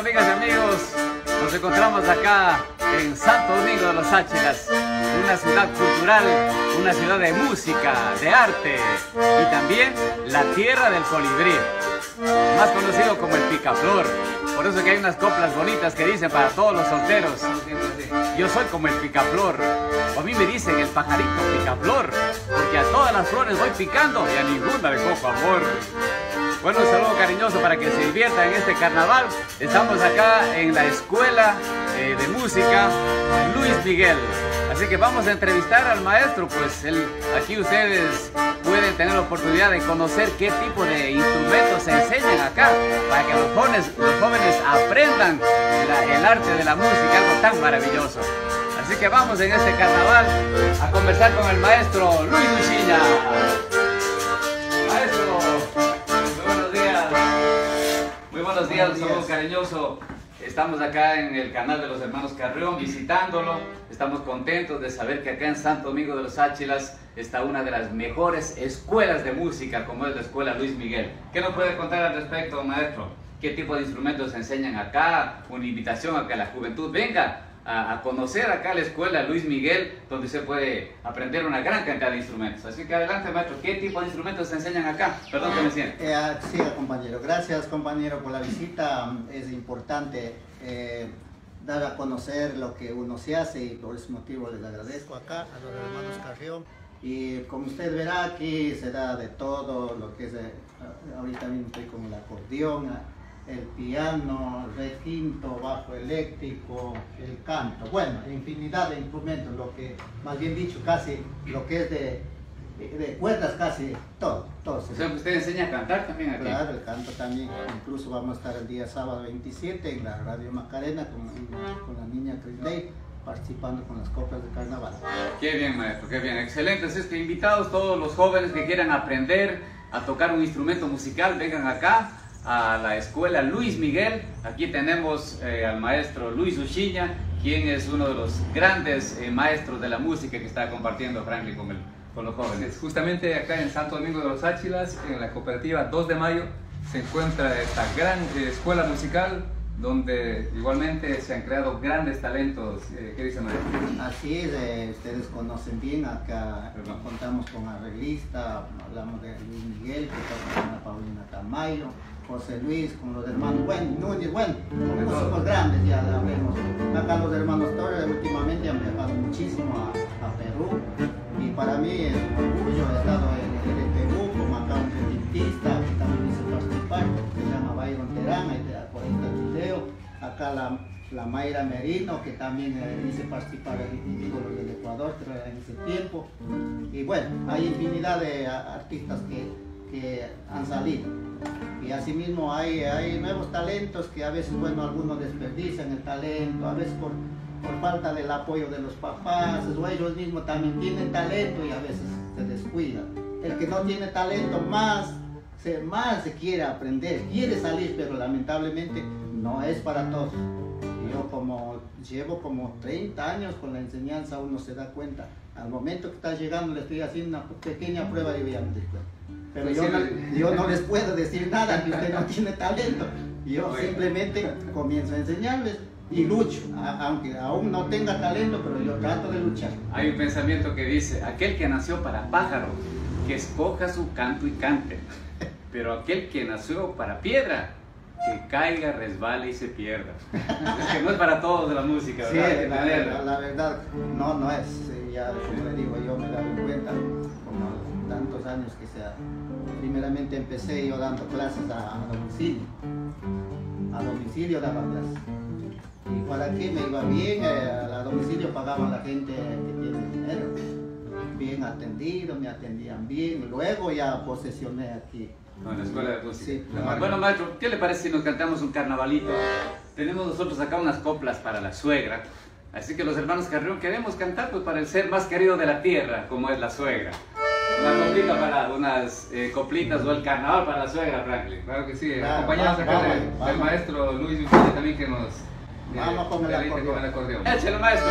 amigas y amigos, nos encontramos acá en Santo Domingo de los Áchilas, una ciudad cultural, una ciudad de música, de arte y también la tierra del colibrí, más conocido como el picaflor. Por eso que hay unas coplas bonitas que dicen para todos los solteros, yo soy como el picaflor, o a mí me dicen el pajarito picaflor, porque a todas las flores voy picando y a ninguna le cojo amor. Bueno, un saludo cariñoso para que se diviertan en este carnaval. Estamos acá en la Escuela eh, de Música Luis Miguel. Así que vamos a entrevistar al maestro, pues aquí ustedes pueden tener la oportunidad de conocer qué tipo de instrumentos se enseñan acá, para que los jóvenes, los jóvenes aprendan el arte de la música, algo tan maravilloso. Así que vamos en este carnaval a conversar con el maestro Luis Luchilla. Buenos días, somos cariñoso. Estamos acá en el canal de los hermanos Carrión visitándolo. Estamos contentos de saber que acá en Santo Domingo de los Áchilas está una de las mejores escuelas de música, como es la Escuela Luis Miguel. ¿Qué nos puede contar al respecto, maestro? ¿Qué tipo de instrumentos se enseñan acá? Una invitación a que la juventud venga a, conocer acá la escuela Luis Miguel, donde se puede aprender una gran cantidad de instrumentos. Así que adelante, maestro, ¿qué tipo de instrumentos se enseñan acá? Perdón que me siento. Eh, ah, sí, compañero. Gracias, compañero, por la visita. Es importante eh, dar a conocer lo que uno se hace y por ese motivo les agradezco acá a los hermanos Carrión. Y como usted verá, aquí se da de todo, lo que es, eh, ahorita mismo estoy con el acordeón, el piano, el requinto, bajo eléctrico, el canto, bueno, infinidad de instrumentos, lo que, más bien dicho, casi lo que es de, de cuerdas, casi todo, todo. O sea, usted enseña a cantar también aquí. Claro, el canto también, incluso vamos a estar el día sábado 27 en la Radio Macarena con, con la niña Chris participando con las coplas de carnaval. Qué bien, maestro, qué bien. Excelente. Es que invitados todos los jóvenes que quieran aprender a tocar un instrumento musical, vengan acá a la escuela Luis Miguel. Aquí tenemos eh, al maestro Luis Uchiña, quien es uno de los grandes eh, maestros de la música que está compartiendo Franklin con, con los jóvenes. Justamente acá en Santo Domingo de los Áchilas, en la cooperativa 2 de Mayo, se encuentra esta gran eh, escuela musical donde igualmente se han creado grandes talentos. ¿Qué dice María? Así es, ustedes conocen bien, acá contamos con arreglista, hablamos de Luis Miguel, que está con Ana Paulina Tamayo, José Luis, con los hermanos bueno, Núñez, bueno, somos grandes ya la vemos. Acá los hermanos Torres últimamente han viajado muchísimo a, Perú y para mí es un orgullo, he estado en, el Perú como acá un dentista que también hice participar, se llama Byron Terán, ahí está el video. Acá la, la Mayra Merino, que también eh, hice participar el ídolo del Ecuador en ese tiempo. Y bueno, hay infinidad de artistas que, que han salido. Y asimismo hay, hay nuevos talentos que a veces, bueno, algunos desperdician el talento, a veces por, por falta del apoyo de los papás, o ellos mismos también tienen talento y a veces se descuidan. El que no tiene talento más se, más se quiere aprender, quiere salir, pero lamentablemente no es para todos. Yo como llevo como 30 años con la enseñanza, uno se da cuenta. Al momento que está llegando le estoy haciendo una pequeña prueba y me pero yo no, yo no les puedo decir nada que usted no tiene talento. Yo simplemente comienzo a enseñarles y lucho, aunque aún no tenga talento, pero yo trato de luchar. Hay un pensamiento que dice, aquel que nació para pájaro, que escoja su canto y cante, pero aquel que nació para piedra, que caiga, resbale y se pierda. es que no es para todos la música, ¿verdad? Sí, la, verdad, la, verdad, no, no es, ya como le digo, yo me doy cuenta, como tantos años que sea primeramente empecé yo dando clases a, domicilio. A domicilio daba clases. Y para qué me iba bien, eh, a domicilio pagaban la gente que tiene dinero. Bien atendido, me atendían bien. Luego ya posesioné aquí. en la escuela de música. Bueno, maestro, ¿qué le parece si nos cantamos un carnavalito? Tenemos nosotros acá unas coplas para la suegra. Así que los hermanos Carrión queremos cantar pues, para el ser más querido de la tierra, como es la suegra. Una coplita para unas eh, coplitas o el carnaval para la suegra, Franklin. Claro que sí, acompañamos acá del, maestro Luis Vicente también que nos... Vamos con el acordeón. Con el acordeón. Échale, maestro.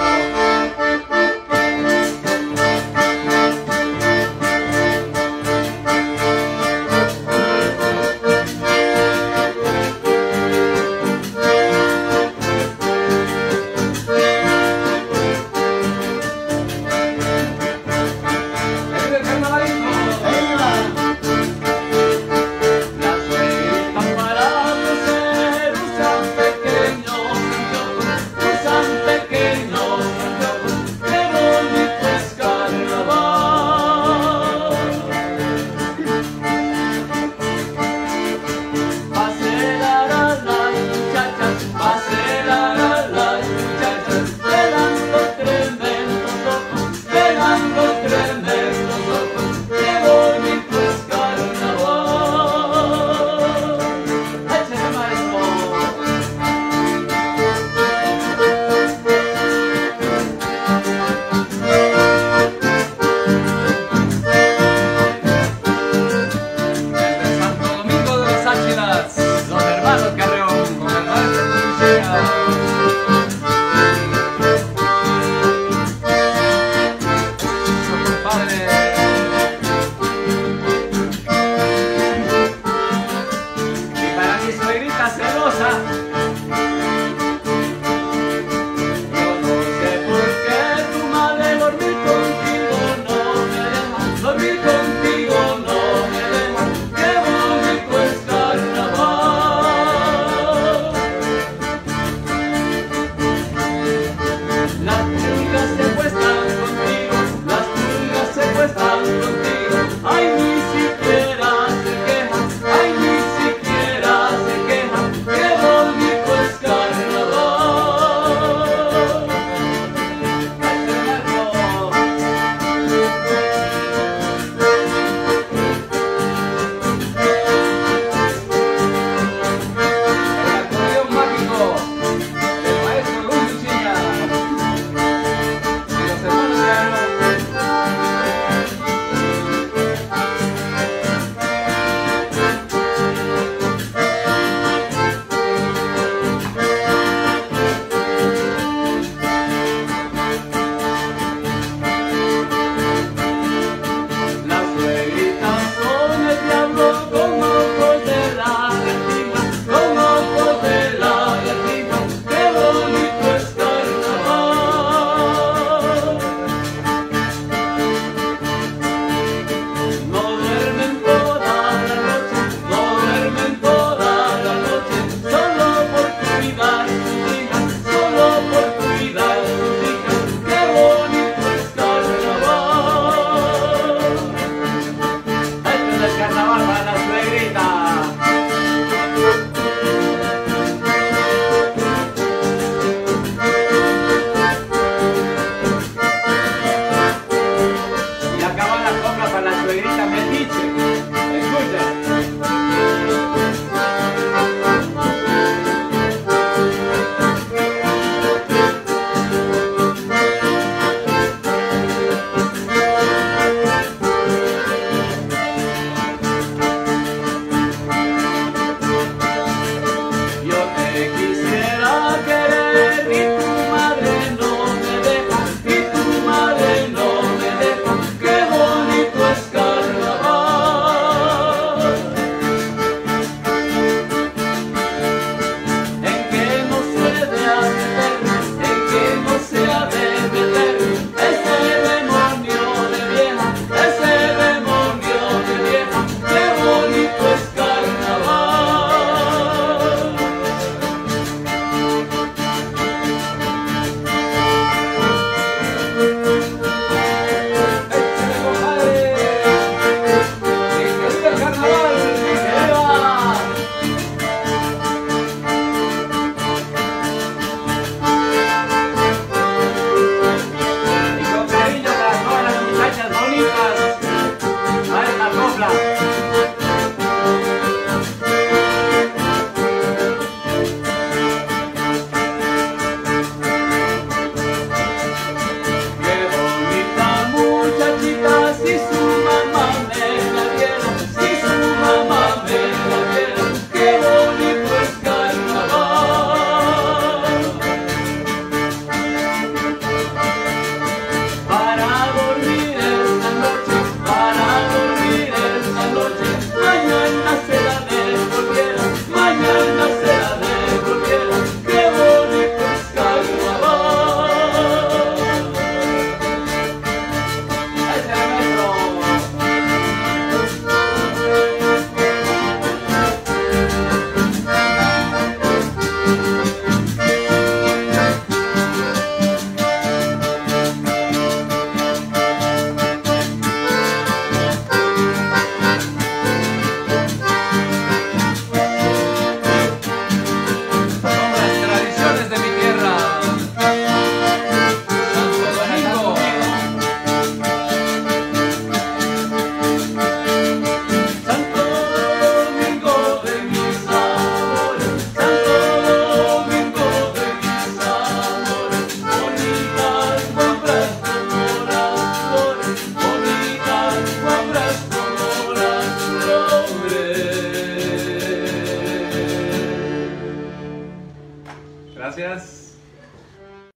車両車